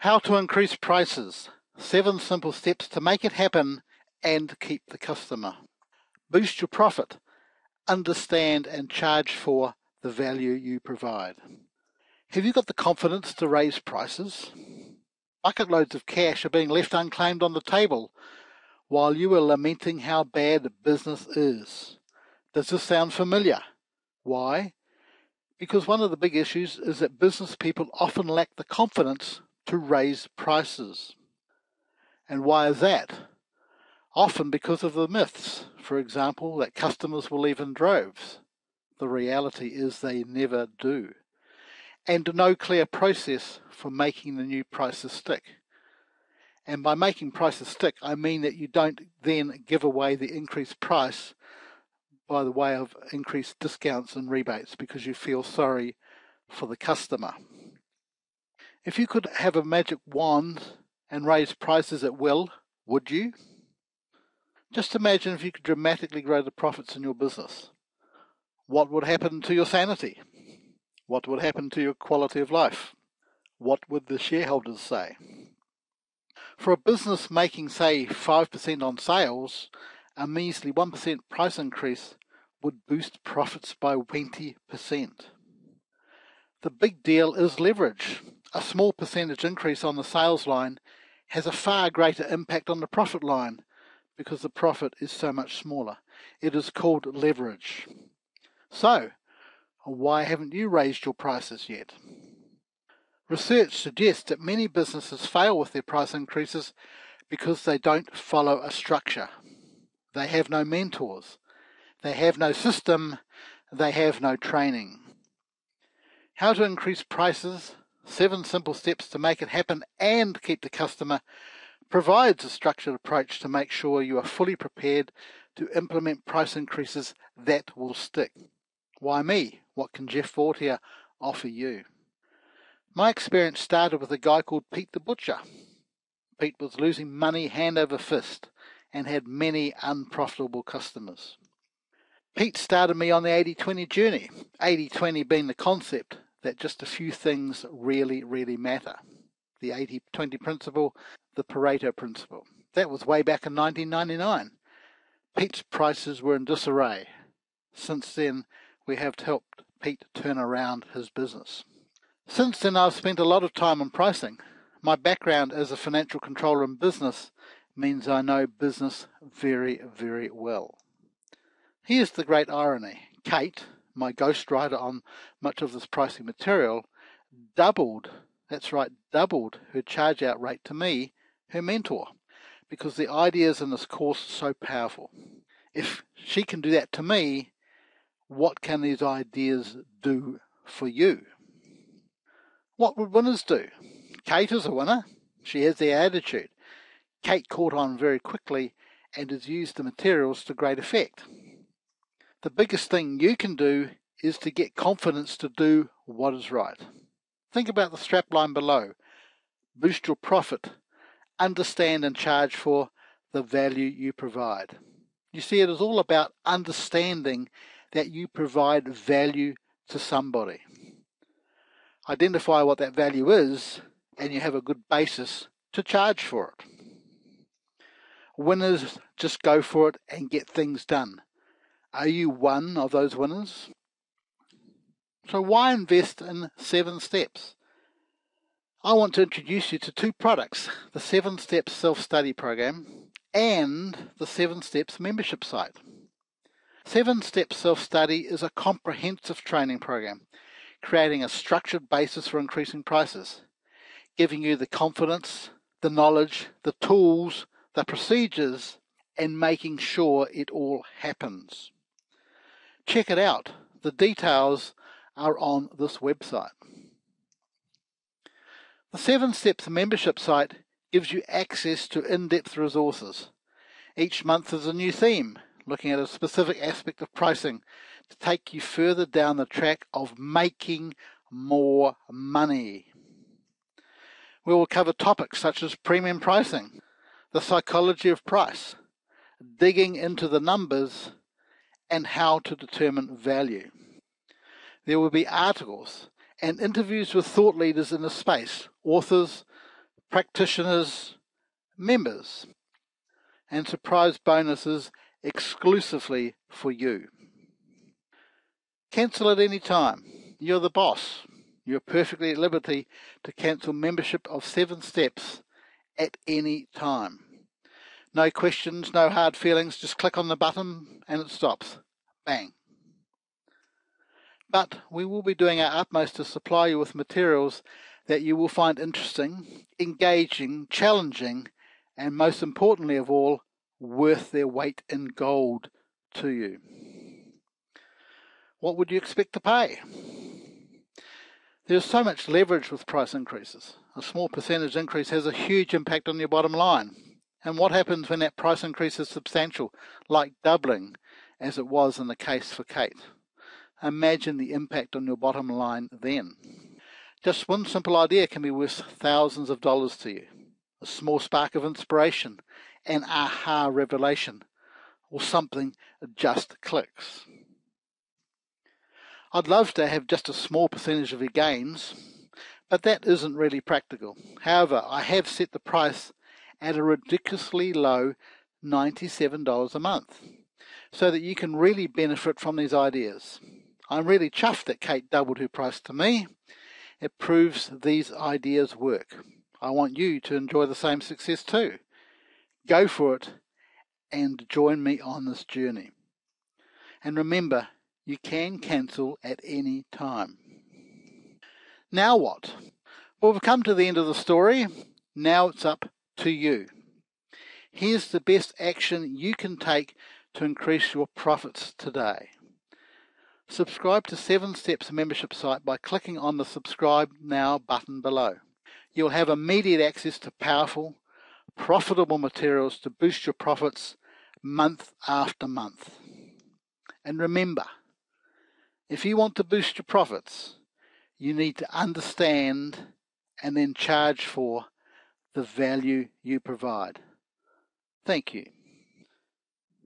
How to increase prices. Seven simple steps to make it happen and keep the customer. Boost your profit. Understand and charge for the value you provide. Have you got the confidence to raise prices? Bucket loads of cash are being left unclaimed on the table while you are lamenting how bad business is. Does this sound familiar? Why? Because one of the big issues is that business people often lack the confidence to raise prices. And why is that? Often because of the myths, for example, that customers will leave in droves. The reality is they never do. And no clear process for making the new prices stick. And by making prices stick, I mean that you don't then give away the increased price by the way of increased discounts and rebates because you feel sorry for the customer. If you could have a magic wand and raise prices at will, would you? Just imagine if you could dramatically grow the profits in your business. What would happen to your sanity? What would happen to your quality of life? What would the shareholders say? For a business making, say, 5% on sales, a measly 1% price increase would boost profits by 20%. The big deal is leverage a small percentage increase on the sales line has a far greater impact on the profit line because the profit is so much smaller. It is called leverage. So, why haven't you raised your prices yet? Research suggests that many businesses fail with their price increases because they don't follow a structure. They have no mentors. They have no system. They have no training. How to increase prices Seven Simple Steps to Make It Happen and Keep the Customer provides a structured approach to make sure you are fully prepared to implement price increases that will stick. Why me? What can Geoff Vautier offer you? My experience started with a guy called Pete the Butcher. Pete was losing money hand over fist and had many unprofitable customers. Pete started me on the 80 20 journey, 80 20 being the concept that just a few things really, really matter. The 80 20 principle, the Pareto principle. That was way back in 1999. Pete's prices were in disarray. Since then, we have helped Pete turn around his business. Since then, I've spent a lot of time on pricing. My background as a financial controller in business means I know business very, very well. Here's the great irony Kate, my ghostwriter on much of this pricing material, doubled, that's right, doubled her charge out rate to me, her mentor, because the ideas in this course are so powerful. If she can do that to me, what can these ideas do for you? What would winners do? Kate is a winner. She has the attitude. Kate caught on very quickly and has used the materials to great effect. The biggest thing you can do is to get confidence to do what is right. Think about the strapline below. Boost your profit. Understand and charge for the value you provide. You see, it is all about understanding that you provide value to somebody. Identify what that value is, and you have a good basis to charge for it. Winners just go for it and get things done. Are you one of those winners? So why invest in Seven Steps? I want to introduce you to two products, the Seven Steps Self-Study Program and the Seven Steps membership site. Seven Steps Self-Study is a comprehensive training program, creating a structured basis for increasing prices, giving you the confidence, the knowledge, the tools, the procedures, and making sure it all happens. Check it out. The details are on this website. The Seven Steps membership site gives you access to in-depth resources. Each month is a new theme, looking at a specific aspect of pricing to take you further down the track of making more money. We will cover topics such as premium pricing, the psychology of price, digging into the numbers, and how to determine value. There will be articles and interviews with thought leaders in the space, authors, practitioners, members, and surprise bonuses exclusively for you. Cancel at any time. You're the boss. You're perfectly at liberty to cancel membership of Seven Steps at any time. No questions, no hard feelings, just click on the button and it stops. Bang. But we will be doing our utmost to supply you with materials that you will find interesting, engaging, challenging, and most importantly of all, worth their weight in gold to you what would you expect to pay? There's so much leverage with price increases. A small percentage increase has a huge impact on your bottom line. And what happens when that price increase is substantial, like doubling, as it was in the case for Kate? Imagine the impact on your bottom line then. Just one simple idea can be worth thousands of dollars to you. A small spark of inspiration, an aha revelation, or something just clicks. I'd love to have just a small percentage of your gains, but that isn't really practical. However, I have set the price at a ridiculously low $97 a month so that you can really benefit from these ideas. I'm really chuffed that Kate doubled her price to me. It proves these ideas work. I want you to enjoy the same success too. Go for it and join me on this journey. And remember, you can cancel at any time. Now what? Well, we've come to the end of the story. Now it's up to you. Here's the best action you can take to increase your profits today. Subscribe to 7 Steps membership site by clicking on the subscribe now button below. You'll have immediate access to powerful, profitable materials to boost your profits month after month. And remember, if you want to boost your profits, you need to understand and then charge for the value you provide. Thank you.